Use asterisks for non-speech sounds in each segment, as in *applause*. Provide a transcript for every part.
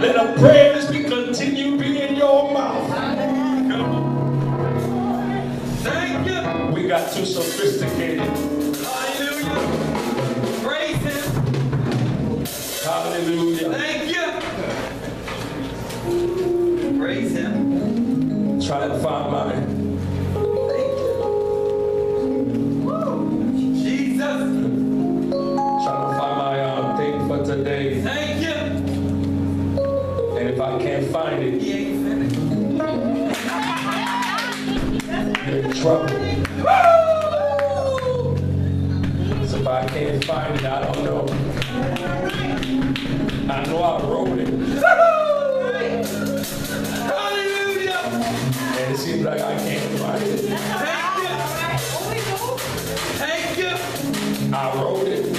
Let a praise be continue be in your mouth. Thank you. We got too sophisticated. Hallelujah. Praise him. Hallelujah. Thank you. Praise him. Trying to find mine. Trouble. So if I can't find it, I don't know. I know I wrote it. Hallelujah. And it seems like I can't find it. Thank you. Thank you. I wrote it.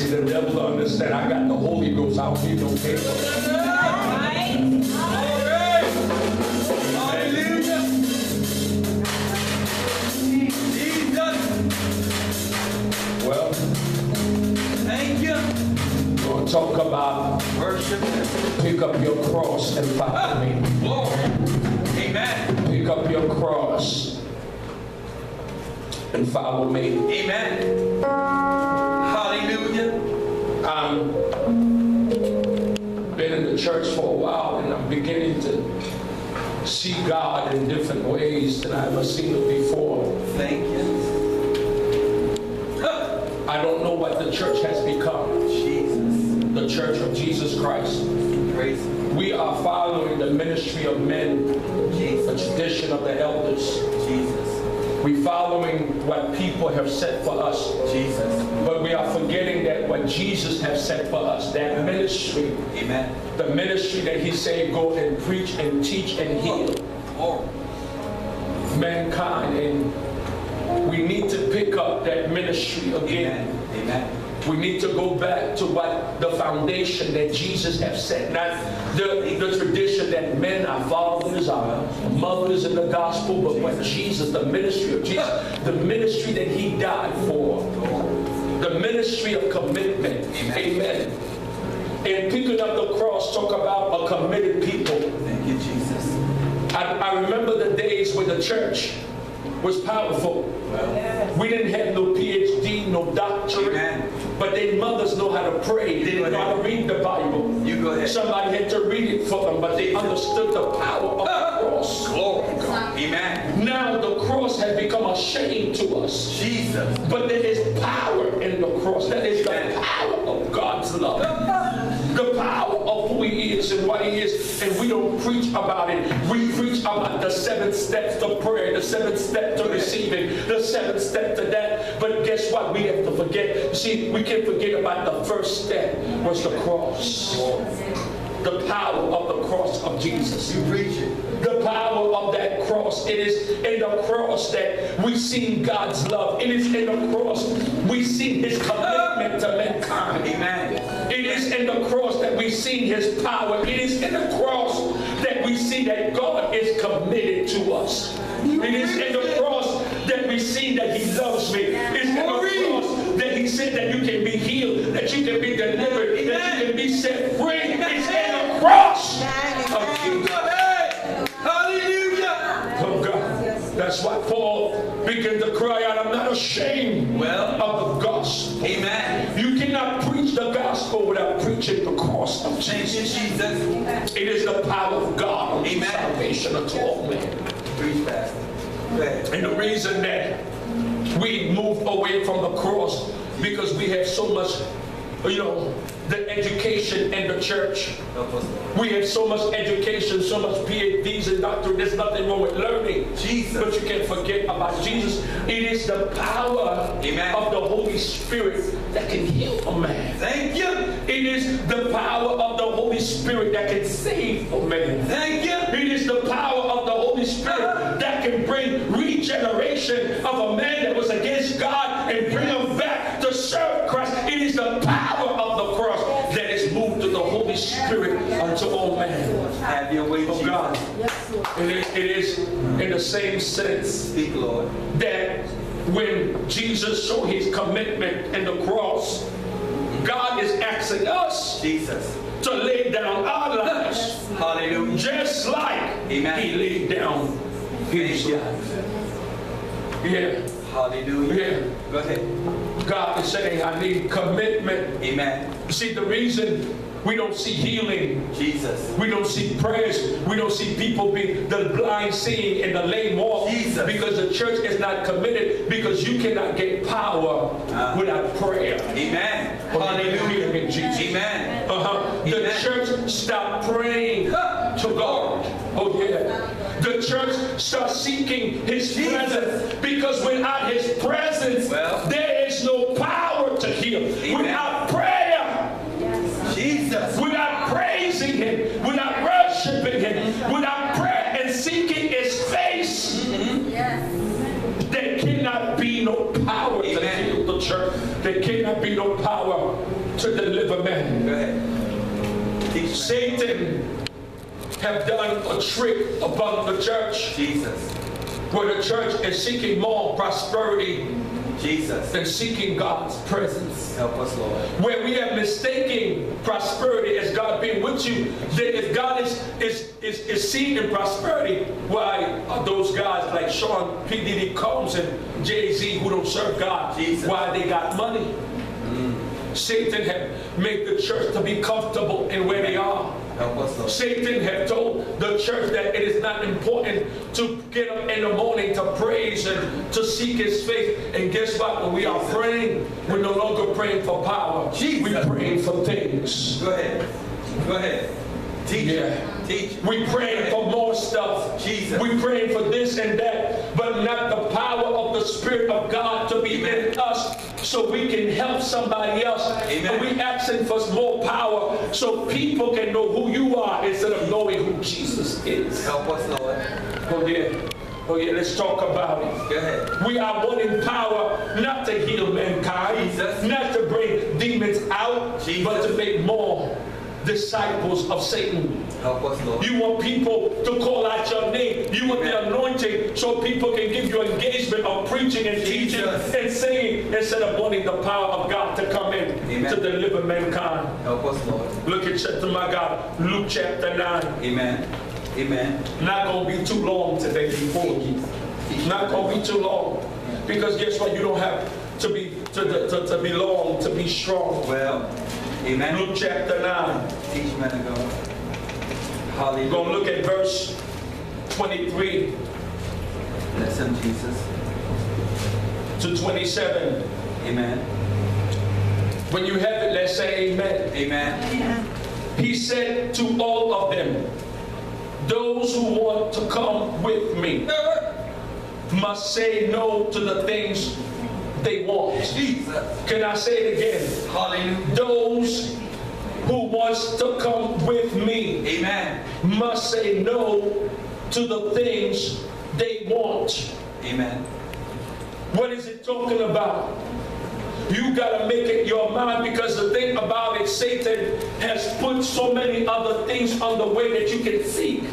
See, the devil don't understand. I got the Holy Ghost. I don't need no paper. Hallelujah. Jesus. Well, Thank you. we're going to talk about Worship pick up your cross and follow ah, me. Glory. Amen. Pick up your cross and follow me. Amen. I'm been in the church for a while and I'm beginning to see God in different ways than I've ever seen it before. Thank you. *laughs* I don't know what the church has become. Jesus. The church of Jesus Christ. Praise. We are following the ministry of men, the tradition of the elders. Jesus. We're following what people have set for us. Jesus. But we are forgetting that what Jesus has set for us, that ministry, Amen. the ministry that he said, go and preach and teach and heal Glory. mankind. And we need to pick up that ministry again. Amen. Amen. We need to go back to what the foundation that Jesus has set, not the, the tradition that men are fathers, are mothers in the gospel, but what Jesus, the ministry of Jesus, the ministry that he died for, the ministry of commitment. Amen. And picking up the cross, talk about a committed people. Thank you, Jesus. I, I remember the days when the church was powerful. We didn't have no PhD, no doctorate, Amen. but their mothers know how to pray. They didn't know how to read the Bible. You go ahead. Somebody had to read it for them, but they understood the power of the *laughs* cross. Glory. Amen. Now the cross has become a shame to us. Jesus. But there is power in the cross. That is the power of God's love. Is and what He is. And we don't preach about it. We preach about the seven steps to prayer, the seven steps to receiving, the seven steps to that. But guess what? We have to forget. See, we can't forget about the first step was the cross. The power of the cross of Jesus You preach it. the power of that cross. It is in the cross that we see God's love. It is in the cross we see his commitment to mankind. Amen. It is in the cross that we see his power. It is in the cross that we see that God is committed to us. It is in the cross that we see that he loves me. It's in the cross that he said that you can be healed, that you can be delivered, that you can be set free. It's in the cross of Jesus. Go ahead. Hallelujah. Oh God. That's why Paul preaching the cross of Jesus. Jesus. It is the power of God Amen. salvation unto all men. Preach that. Go ahead. And the reason that we move away from the cross because we have so much, you know, the education in the church. We have so much education, so much PhDs and doctorate. There's nothing wrong with learning. Jesus. But you can't forget about Jesus. It is the power Amen. of the Holy Spirit that can heal a man. Thank you. It is the power of the Holy Spirit that can save a man. Thank you. It is the power of the Holy Spirit that can bring regeneration of a man that was against God and bring him back to serve Christ. It is the power of the cross that is moved to the Holy Spirit unto all men. Have your way, of God. It is, it is in the same sense Speak, Lord. that when Jesus showed his commitment in the cross, God is asking us Jesus. to lay down our lives Hallelujah. just like Amen. he laid down his life. Yeah, Hallelujah. yeah. Go ahead. God is saying, I need commitment. Amen. See, the reason we don't see healing Jesus. We don't see prayers. We don't see people being the blind seeing and the lame walk Jesus. because the church is not committed because you cannot get power Ah. without prayer. Amen. Hallelujah. Hallelujah. Jesus. Amen. Uh-huh. The Amen. church stopped praying to God. Oh yeah. The church starts seeking His Jesus. presence because without His presence, Well. there is no power to heal. Amen. Without church. There cannot be no power to deliver men. Go ahead. Teach me. Satan have done a trick upon the church Jesus. where the church is seeking more prosperity Jesus. than seeking God's presence. Help us, Lord. Where we have mistaken prosperity as God being with you, then if God is is is, is seen in prosperity, why are those guys like Sean P. Diddy Combs and Jay-Z who don't serve God? Jesus. Why they got money? Mm. Satan have made the church to be comfortable in where they are. Help us, Lord. Satan have told the church that it is not important to get up in the morning to praise and to seek his face. And guess what? When we are praying, we're no longer praying for power. Jesus. We're praying for things. Go ahead. Go ahead. Teach. Yeah. Teach. We praying for more stuff. Jesus. We praying for this and that, but not the power of the Spirit of God to be in us so we can help somebody else. Amen. And we asking for more power so people can know who you are instead of knowing who Jesus is. Help us, Lord. Oh yeah. Oh yeah, let's talk about it. Go ahead. We are wanting power not to heal mankind, Jesus. not to bring demons out, Jesus. but to make more disciples of Satan. Help us, Lord. You want people to call out your name. You want the anointing so people can give you engagement of preaching and teaching Jesus. and singing instead of wanting the power of God to come in Amen. to deliver mankind. Help us, Lord. Look at chapter, my God, Luke chapter 9. Amen. Amen. Not going to be too long today before you. Not going to be too long. Because guess what? You don't have to be to, to, to be long to be strong. Well, amen. Luke chapter 9. Teach man of God. We're Hallelujah. going to look at verse 23 Bless him, Jesus. to 27. Amen. When you have it, let's say amen. Amen. He said to all of them, Those who want to come with me must say no to the things they want. Jesus. Can I say it again? Hallelujah. Those who wants to come with me Amen. must say no to the things they want. Amen. What is it talking about? You got to make it your mind because the thing about it, Satan has put so many other things on the way that you can seek.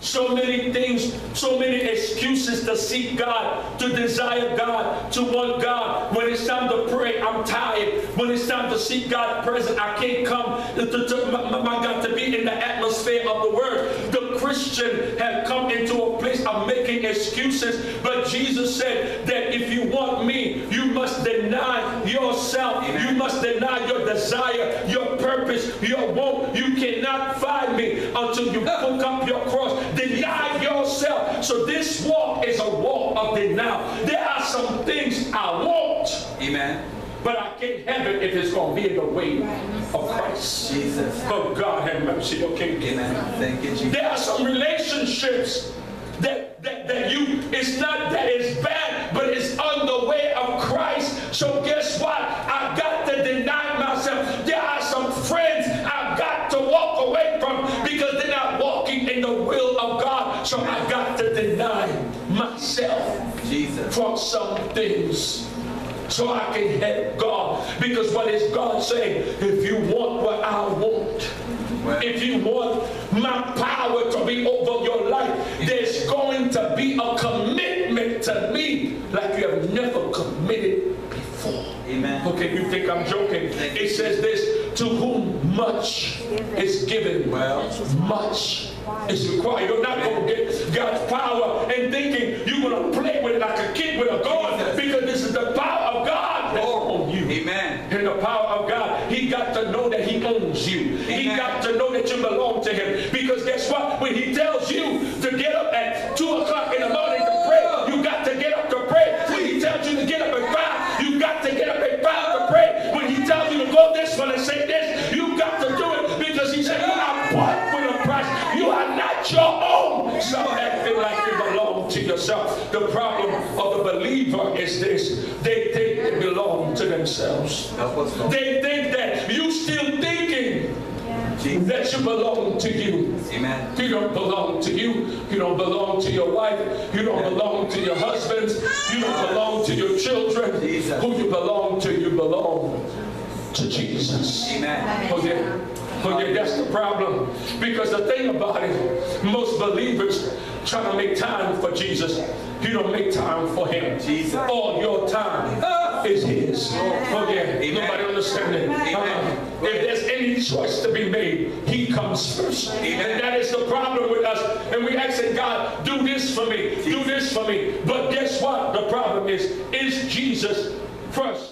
So many things, so many excuses to seek God, to desire God, to want God. When it's time to pray, I'm tired. When it's time to seek God's presence, I can't come to, to- my, my- God to be in the atmosphere of the Word. The Christian have come into a place of making excuses, but Jesus said that if you want me, you must deny yourself. You must deny your desire, your purpose, your want. You cannot find me until you pick up your cross. Deny yourself. So this walk is a walk of denial. There are some things I want, Amen. but I can't have it if it's going to be in the way of Christ. Jesus. Oh God have mercy. Okay. Amen. Thank you, Jesus. There are some relationships that, that, that you, it's not that it's bad, but it's on the way of Christ. So guess what? Myself Jesus. from some things so I can help God. Because what is God saying? If you want what I want, Well- if you want my power to be over your life, there's going to be a commitment to me like you have never committed before. Amen. Okay, you think I'm joking? It says this to whom much is given, Well, much is required. You're not going to get God's power and thinking you're going to play with it like a kid with a gun because this is the power of God that's on you. Amen. In the power of God, He got to know that He owns you. He got to know that you belong to Him. Because guess what? When He tells you to get up The problem of the believer is this they think they belong to themselves. help us, Lord. They think that you still thinking Jesus. that you belong to you. Amen. You don't belong to you. You don't belong to your wife. You don't belong to your husbands. You don't belong to your children. Jesus. Who you belong to, you belong to Jesus. Amen. Oh yeah. Oh that's the problem. Because the thing about it, most believers try to make time for Jesus. You don't make time for him. Jesus. All your time is his. Oh yeah. Amen. Nobody understand it. Uh-uh. If there's any choice to be made, he comes first. Amen. And that is the problem with us. And we asking God, do this for me, do this for me. But guess what? The problem is, is Jesus first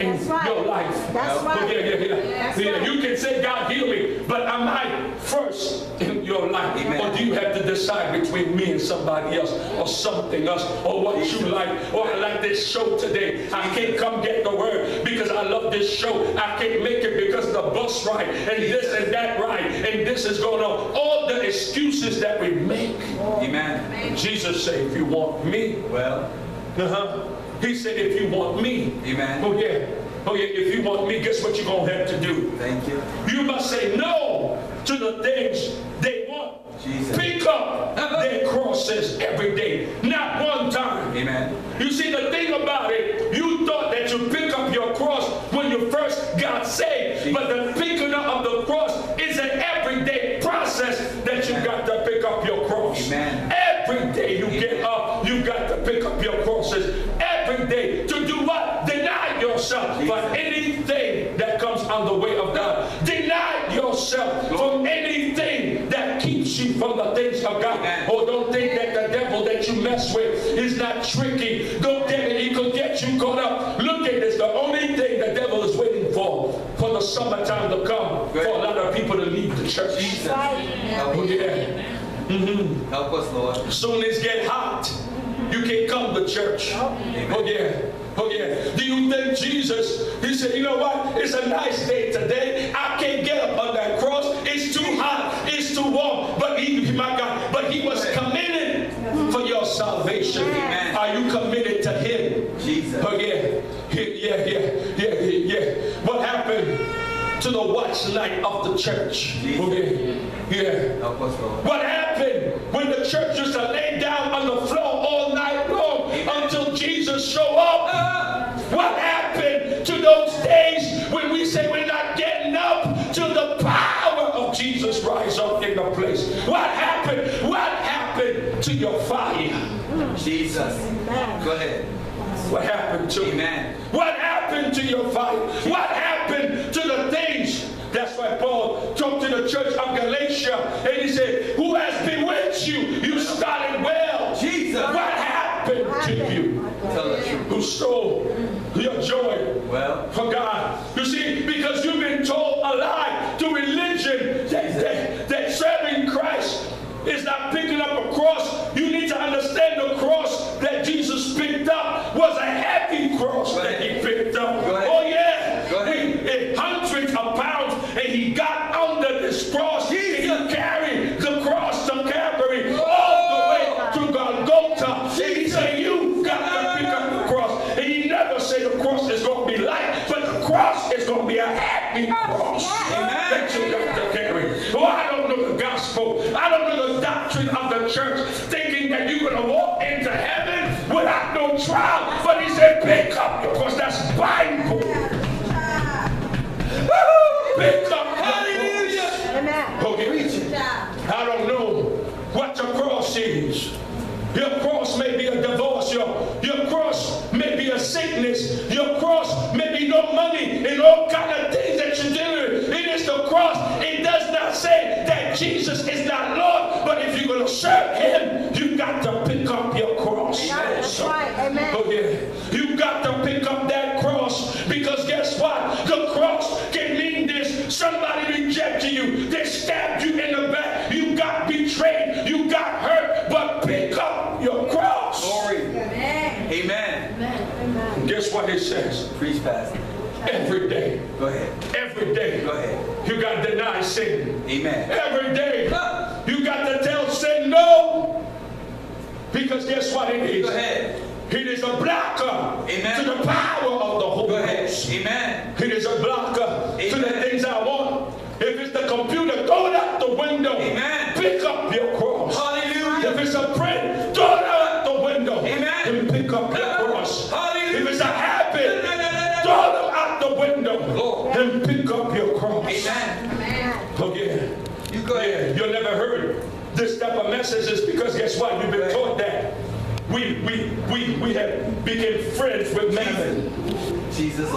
in That's right. your life? That's right. yeah, yeah, yeah. That's Yeah, right. You can say, God, heal me, but am I first in your life? Amen. Or do you have to decide between me and somebody else, or something else, or what you like? Or I like this show today. I can't come get the word because I love this show. I can't make it because the bus ride, and this and that ride, and this is going on. All the excuses that we make. Amen. Jesus said, if you want me, Well, uh-huh. He said, if you want me, Amen. Oh yeah. Oh yeah, if you want me, guess what you're gonna have to do? thank you. You must say no to the things they want. Jesus. Pick up their crosses every day, not one time. Amen. You see, the thing about it, you thought that you pick up your cross when you first got saved, but the church. Jesus. Right. Help us. yeah. Mm-hmm. Lord. Soon as get hot, you can come to church. Oh yeah. Oh yeah. Do you think Jesus, he said, you know what? It's a nice day today. I can't get up on that cross. It's too hot. It's too warm. But he, my God, but he was committed for your salvation. Amen. Are you committed to him? Jesus. Oh yeah. Yeah, yeah, yeah, yeah, yeah, yeah. What happened to the night of the church? Oh yeah. Yeah. Help us, Lord. What happened when the church used to lay down on the floor all night long until Jesus showed up? What happened to those days when we say we're not getting up till the power of Jesus rise up in the place? What happened? What happened to your fire? Jesus. Go ahead. What happened to? Amen. What happened to your fight? What happened to the things? That's why Paul talked to the church of Galatia and he said, Who has bewitched you? You started well. Jesus. What happened to you? Tell the truth. Who stole your joy Well, for God. You see, because you've been told a lie to religion that, that, that serving Christ is not picking up a cross. You need to understand the cross that Jesus picked up was a heavy cross Go that he sickness. Your cross may be no money and all kind of things that you do. It is the cross. It does not say that Jesus is not Lord, but if you're going to serve him, you got to pay. Go ahead. Every day. Go ahead. You got to deny sin. Amen. Every day. You got to tell sin no. Because guess what it is? Go ahead. It is a blocker Amen. to the power of the Holy Go. Ghost. Amen. It is a blocker to the things I want. If it's the computer, throw it out the window. Amen. Pick up your cross. Hallelujah. If it's a print, this type of messages because guess what? You've been taught that. We we we we have become friends with mammon. Jesus.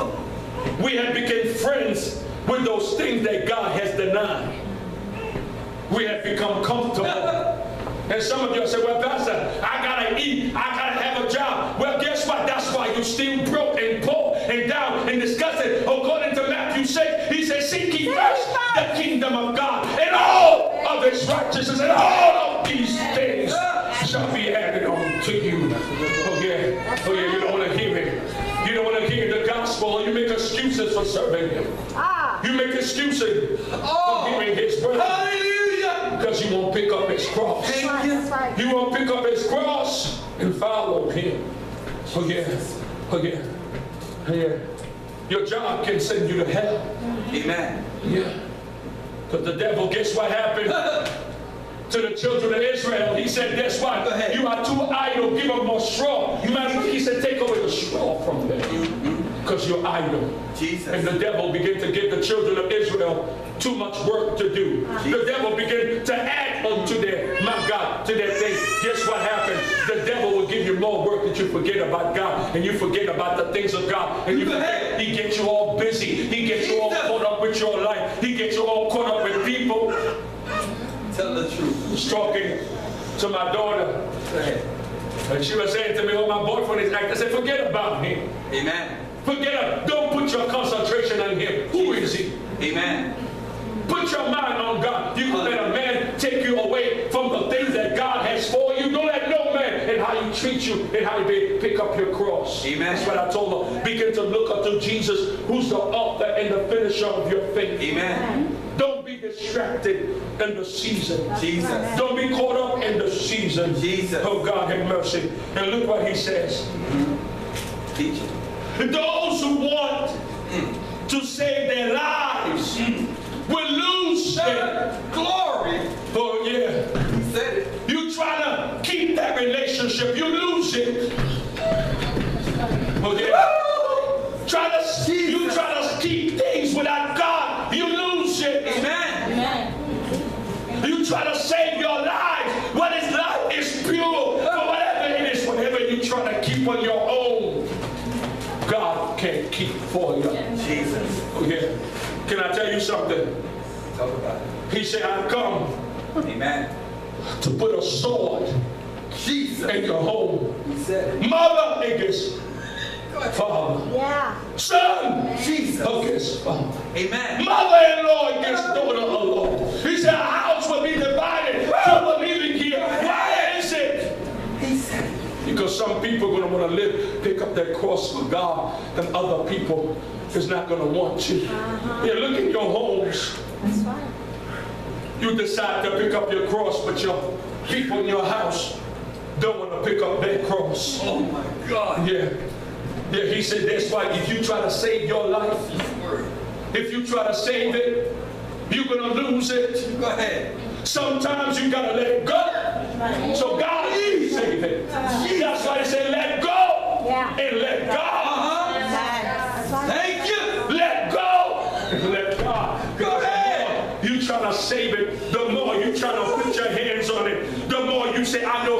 We have become friends with those things that God has denied. We have become comfortable. *laughs* And some of you say, well, Pastor, I gotta eat, I gotta have a job. Well, guess what? That's why you're still broke and poor and down and disgusted. According to Matthew 6, he says, Seek ye first the kingdom of God and all of his righteousness, and all of these things shall be added on to you. Oh, yeah. Oh, yeah, you don't want to hear it. You don't want to hear the gospel, or you make excuses for serving him. Ah, You make excuses for hearing his word Hallelujah. because you won't pick up his cross. that's right. You won't pick up his cross and follow him. Oh yeah. Oh yeah. Oh yeah. Your job can send you to hell. Amen. Yeah. Because the devil, guess what happened *laughs* to the children of Israel? He said, guess what? You are too idle. Give them more straw. You might he said, take away the straw from them. Because you're idle. Jesus. And the devil began to give the children of Israel too much work to do. The devil began to add unto their, my God, to their thing. Guess what happened? The devil will give you more work that you forget about God and you forget about the things of God. And you Go forget, ahead. he gets you all busy. He gets you all caught up with your life. He gets you all caught up was talking to my daughter and she was saying to me, oh, my boyfriend is acting. I said, forget about him. Amen. Forget him. Don't put your concentration on him. Who is he? Amen. Put your mind on God. You can let a man take you away from the things that God has for you. Don't let no man and how he treats you and how he pick up your cross. Amen. That's what I told her. Begin to look up to Jesus, who's the author and the finisher of your faith. Amen. Distracted in the season. Jesus. Don't be caught up in the season. Jesus. Oh God have mercy. And look what he says. Teach it. Those who want hmm. to save their lives hmm. will lose their Glory. Oh yeah. He said it. You try to keep that relationship, you lose it. Oh yeah. Try to you try to keep things without God, you lose it. Amen. Amen. You try to save your life. What is life is pure. But whatever it is, whatever you try to keep on your own, God can't keep for you. Jesus. Oh yeah. Can I tell you something? Talk about it. He said, I've come. Amen. to put a sword Jesus. in your home. He said it. Mother against father. Yeah. Son Jesus. against father. Amen. Mother-in-law against daughter-in-law. He said, some people are going to want to live, pick up that cross for God, and other people is not going to want you. Uh-huh. Yeah, look in your homes. That's right. You decide to pick up your cross, but your people in your house don't want to pick up their cross. Oh my God. Yeah. Yeah, he said that's why if you try to save your life, if you try to save it, you're gonna lose it. Go ahead. Sometimes you gotta let it go. So God is saving. it. He said let go Yeah. and let God. Uh-huh. Thank you. Let go and *laughs* let God. Go ahead. You trying to save it, the more you trying to put your hands on it, the more you say, I know